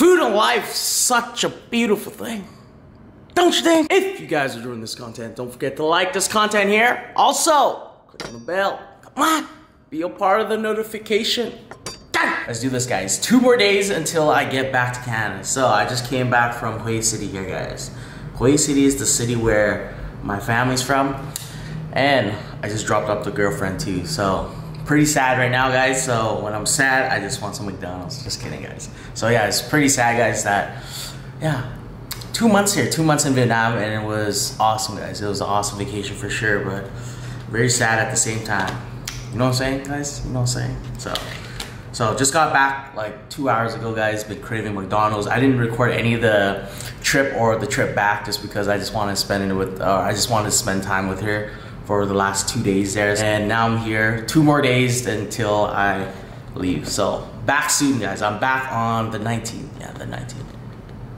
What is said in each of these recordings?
Food and life, such a beautiful thing. Don't you think? If you guys are doing this content, don't forget to like this content here. Also, click on the bell. Come on, be a part of the notification. Let's do this, guys. Two more days until I get back to Canada. So I just came back from Hue City here, guys. Hue City is the city where my family's from. And I just dropped off the girlfriend too. So pretty sad right now, guys. So when I'm sad, I just want some McDonald's. Just kidding, guys. So yeah, it's pretty sad, guys, that, yeah, two months here, two months in Vietnam, and it was awesome, guys. It was an awesome vacation for sure, but very sad at the same time. You know what I'm saying, guys? You know what I'm saying? So, so just got back like two hours ago, guys. Been craving McDonald's. I didn't record any of the trip or the trip back just because I just wanted to spend it with. Uh, I just wanted to spend time with her for the last two days there, and now I'm here. Two more days until I leave. So back soon, guys. I'm back on the 19th. Yeah, the 19th.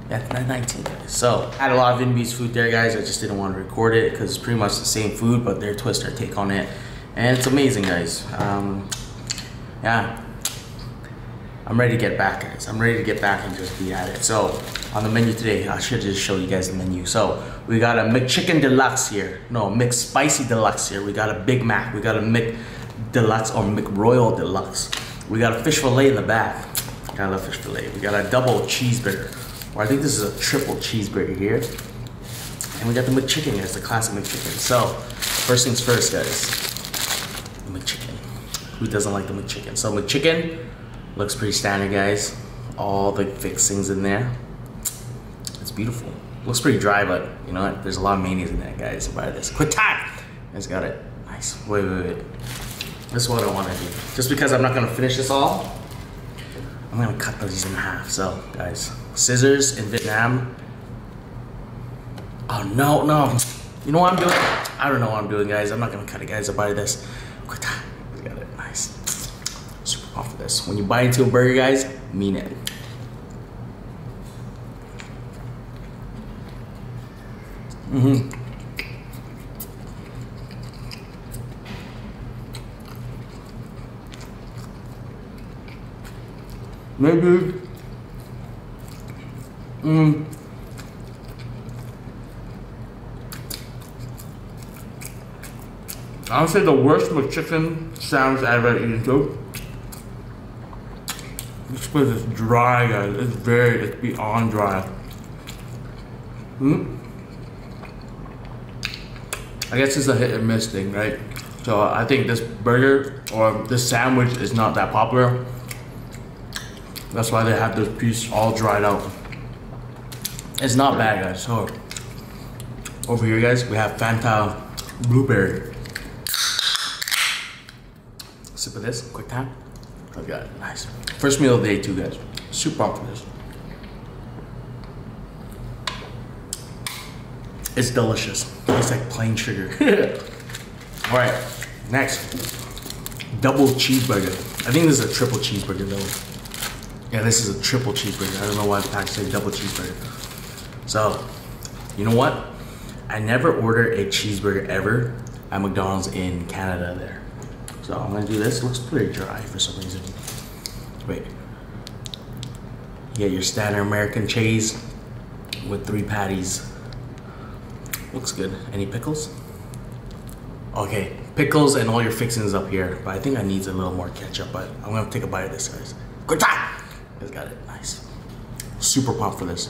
Yeah, the 19th. So I had a lot of Vietnamese food there, guys. I just didn't want to record it because it's pretty much the same food, but their twist, their take on it, and it's amazing, guys. Um, yeah, I'm ready to get back, guys. I'm ready to get back and just be at it. So on the menu today, I should just show you guys the menu. So we got a McChicken Deluxe here. No, McSpicy Deluxe here. We got a Big Mac. We got a Mc Deluxe or McRoyal Deluxe. We got a fish fillet in the back. I love fish fillet. We got a double cheeseburger. Or I think this is a triple cheeseburger here. And we got the McChicken, It's the classic McChicken. So, first things first, guys. The McChicken. Who doesn't like the McChicken? So McChicken looks pretty standard, guys. All the fixings in there. It's beautiful. Looks pretty dry, but you know what? There's a lot of mayonnaise in there, guys. Buy this. Quick time! Guys got it. Nice. Wait, wait, wait. This is what I want to do. Just because I'm not going to finish this all, I'm going to cut these in half. So, guys, scissors in Vietnam. Oh, no, no. You know what I'm doing? I don't know what I'm doing, guys. I'm not going to cut it, guys. I buy this. Quick time. Got it. Nice. Super off of this. When you bite into a burger, guys, mean it. Mm-hmm. Maybe. Mm. I would say the worst McChicken sandwich I've ever eaten too. Place is dry, guys. It's very, it's beyond dry. Hmm. I guess it's a hit and miss thing, right? So I think this burger or this sandwich is not that popular. That's why they have this piece all dried out. It's not bad, guys. So over here, guys, we have Fanta blueberry. Sip of this, quick time. I've got it, nice. First meal of the day, too, guys. Super pumped for this. It's delicious. It's like plain sugar. All right, next, double cheeseburger. I think this is a triple cheeseburger though. Yeah, this is a triple cheeseburger. I don't know why the pack said double cheeseburger. So, you know what? I never order a cheeseburger ever at McDonald's in Canada there. So I'm gonna do this. It looks pretty dry for some reason. Wait. You get your standard American cheese with three patties. Looks good. Any pickles? Okay, pickles and all your fixings up here. But I think I need a little more ketchup, but I'm gonna take a bite of this, guys. Good time! Guys got it, nice. Super pumped for this.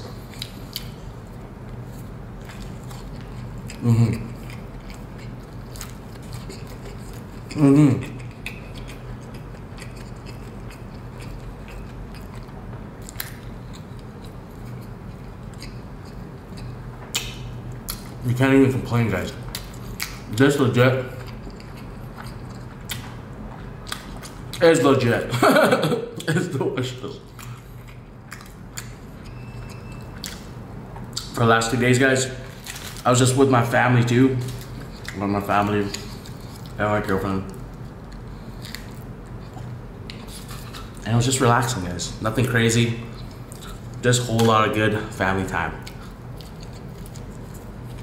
Mm-hmm. Mm-hmm. You can't even complain, guys. This legit is legit. it's delicious. For the last two days, guys, I was just with my family too. With my family and my girlfriend. And it was just relaxing, guys. Nothing crazy. Just a whole lot of good family time.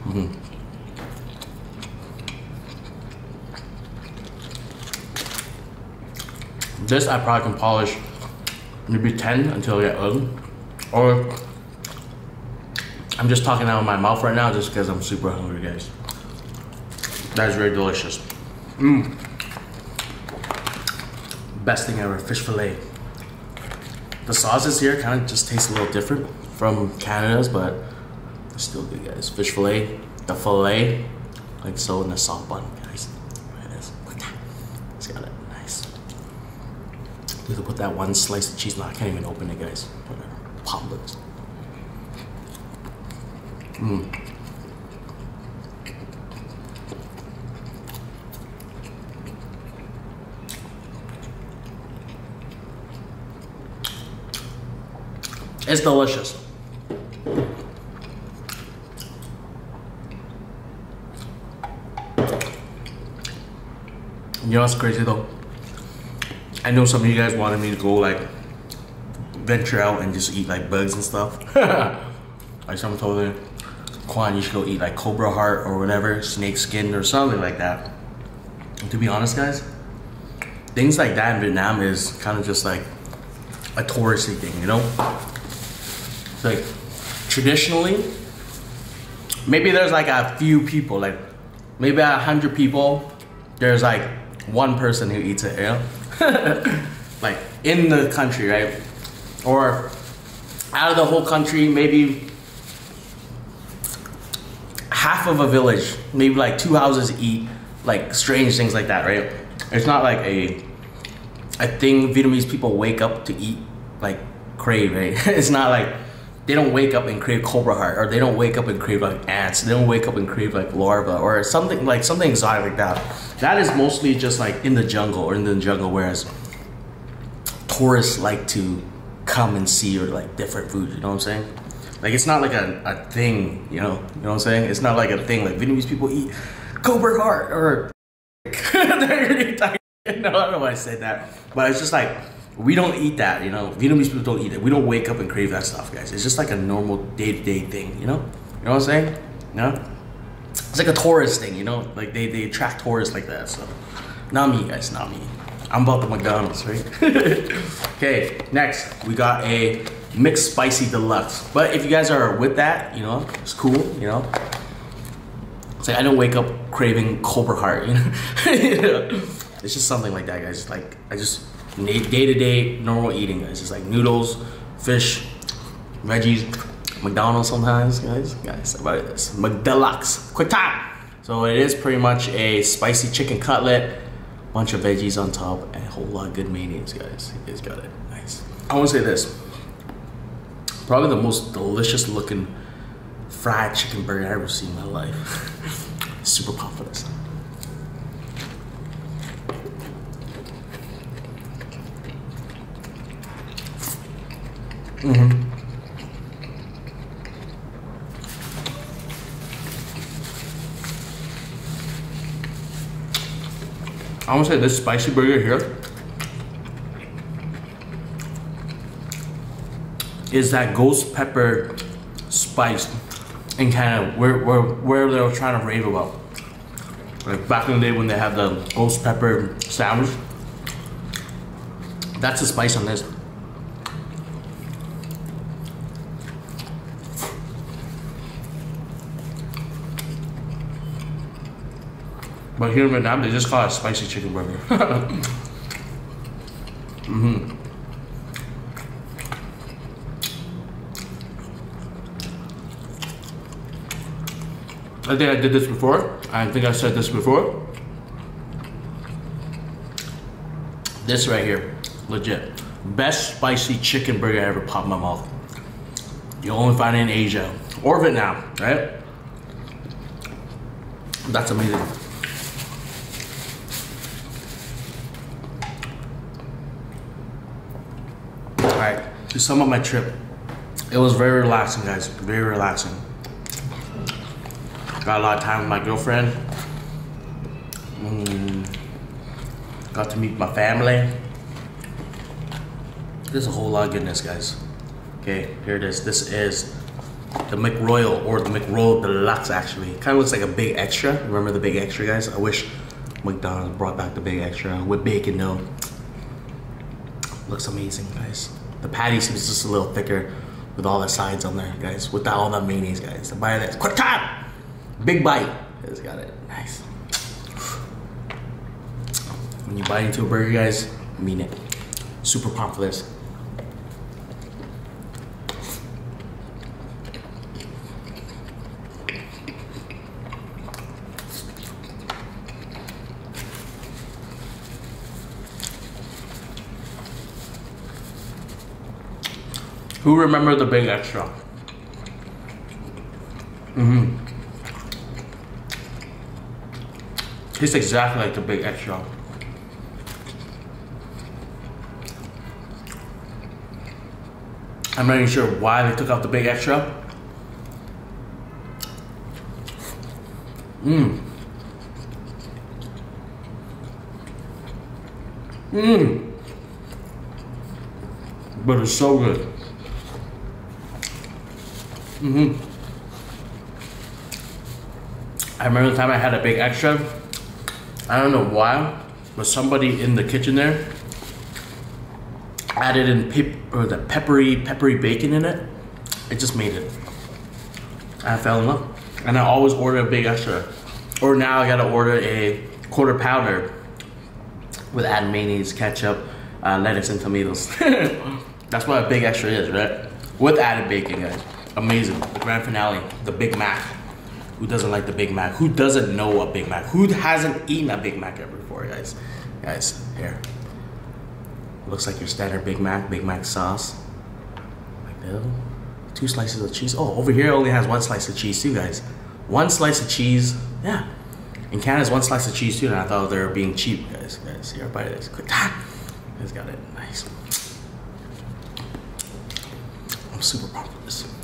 Mm. This I probably can polish maybe 10 until I get 11. Or I'm just talking out of my mouth right now just because I'm super hungry, guys. That is very delicious. Mmm. Best thing ever, fish fillet. The sauces here kind of just taste a little different from Canada's, but it's still good, guys. Fish fillet, the fillet, like so in the soft bun, guys. There it is. Look at that. It's got it. Nice. You can put that one slice of cheese. No, I can't even open it, guys. Whatever. Pop lips. It's delicious. You know what's crazy though? I know some of you guys wanted me to go like venture out and just eat like bugs and stuff. like someone told me, Quang, you should go eat like cobra heart or whatever, snake skin or something like that. And to be honest, guys, things like that in Vietnam is kind of just like a touristy thing, you know? Like traditionally, maybe there's like a few people, like maybe a hundred people, there's like one person who eats it, you know? like in the country, right? Or out of the whole country, maybe half of a village, maybe like two houses eat like strange things like that, right? It's not like a a thing Vietnamese people wake up to eat, like crave, right? it's not like they don't wake up and crave cobra heart, or they don't wake up and crave like ants. They don't wake up and crave like larva, or something like something exotic like that. That is mostly just like in the jungle or in the jungle, whereas tourists like to come and see or like different food. You know what I'm saying? Like it's not like a, a thing, you know. You know what I'm saying? It's not like a thing. Like Vietnamese people eat cobra heart or. no, I don't know why I said that, but it's just like we don't eat that, you know. Vietnamese people don't eat it. We don't wake up and crave that stuff, guys. It's just like a normal day to day thing, you know. You know what I'm saying? No. It's like a tourist thing, you know. Like they they attract tourists like that. So, not me, guys. Not me. I'm about the McDonald's, right? okay. Next, we got a McSpicy deluxe. But if you guys are with that, you know, it's cool, you know. It's like I don't wake up craving Cobra Heart, you know. it's just something like that, guys. Like I just day to day normal eating, guys. It's like noodles, fish, veggies, McDonald's sometimes, guys. Guys, about this McDeluxe, quick time. So it is pretty much a spicy chicken cutlet, bunch of veggies on top, and a whole lot of good mayonnaise, guys. You guys got it. Nice. I want to say this. Probably the most delicious looking fried chicken burger I've ever seen in my life. Super pumped Mm-hmm. I want to say this spicy burger here is that ghost pepper spice and kind of where, where, where they were trying to rave about. Like back in the day when they had the ghost pepper sandwich. That's the spice on this. But here in Vietnam, they just call it spicy chicken burger. mm-hmm. I think I did this before. I think I said this before. This right here, legit. Best spicy chicken burger I ever popped in my mouth. You only find it in Asia or Vietnam, right? That's amazing. To sum up my trip, it was very relaxing, guys. Very relaxing. Got a lot of time with my girlfriend. Mm, got to meet my family. There's a whole lot of goodness, guys. Okay, here it is. This is the McRoyal or the McRoyal Deluxe, actually. Kind of looks like a big extra. Remember the big extra, guys? I wish McDonald's brought back the big extra with bacon, though. Looks amazing, guys. The patty seems just a little thicker with all the sides on there, guys. Without all the mayonnaise, guys. Buy this. Quick time! Big bite. Guys got it. Nice. When you bite into a burger, guys, I mean it. Super pumped for this. Who remember the big extra? Mm-hmm. Tastes exactly like the big extra. I'm not even sure why they took out the big extra. Mmm. Mmm. But it's so good. Mm-hmm. I remember the time I had a big extra. I don't know why, but somebody in the kitchen there added in pep or the peppery peppery bacon in it. It just made it. I fell in love, and I always order a big extra. Or now I gotta order a quarter pounder with added mayonnaise, ketchup, uh, lettuce, and tomatoes. That's what a big extra is, right? With added bacon, guys amazing. The grand finale, the Big Mac. Who doesn't like the Big Mac? Who doesn't know a Big Mac? Who hasn't eaten a Big Mac ever before, guys? Guys, here. Looks like your standard Big Mac, Big Mac sauce. Like that. Two slices of cheese. Oh, over here only has one slice of cheese too, guys. One slice of cheese. Yeah. In Canada's one slice of cheese too, and I thought they were being cheap, guys. Guys, here, bite this. Quick. Ah! Guys got it. Nice. I'm super pumped for this. The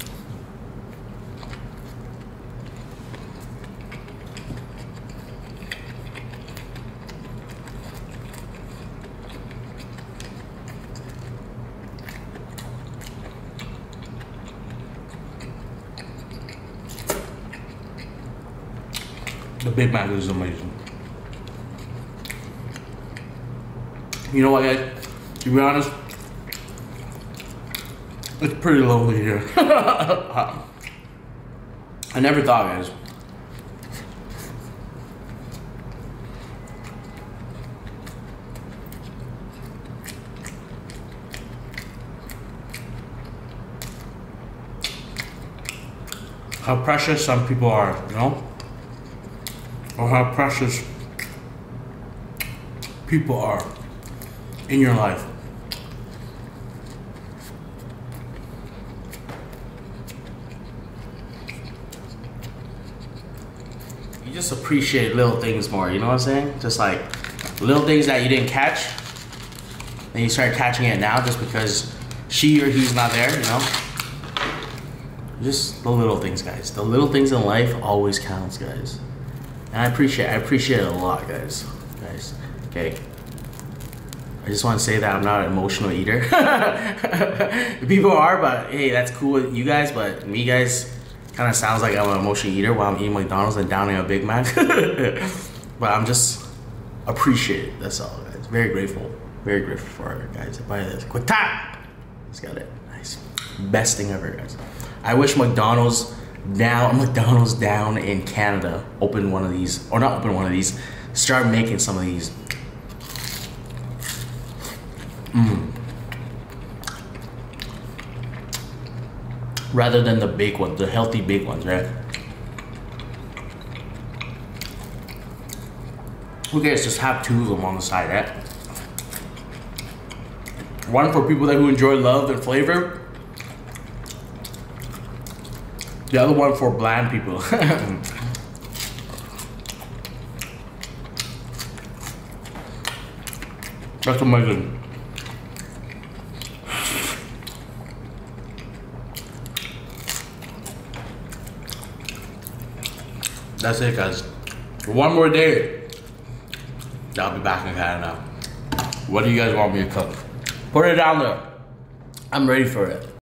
Big Mac is amazing. You know what, guys? To be honest, it's pretty lonely here. Uh, I never thought, guys. How precious some people are, you know? Or how precious people are in your life. You just appreciate little things more, you know what I'm saying? Just like little things that you didn't catch, and you start catching it now just because she or he's not there, you know? Just the little things, guys. The little things in life always counts, guys. I appreciate I appreciate it a lot, guys. Guys, okay. I just want to say that I'm not an emotional eater. People are, but hey, that's cool with you guys. But me, guys, kind of sounds like I'm an emotional eater while I'm eating McDonald's and downing a Big Mac. but I'm just appreciate it. That's all, guys. Very grateful. Very grateful for it, guys. Buy this. Quick time. Just got it. Nice. Best thing ever, guys. I wish McDonald's down McDonald's down in Canada open one of these, or not open one of these, start making some of these. Mm. Rather than the big ones, the healthy big ones, right? Who cares? Just have two of them on the side, right? One for people that who enjoy love and flavor, The other one for blind people. That's amazing. That's it, guys. One more day. I'll be back in Canada. What do you guys want me to cook? Put it down there. I'm ready for it.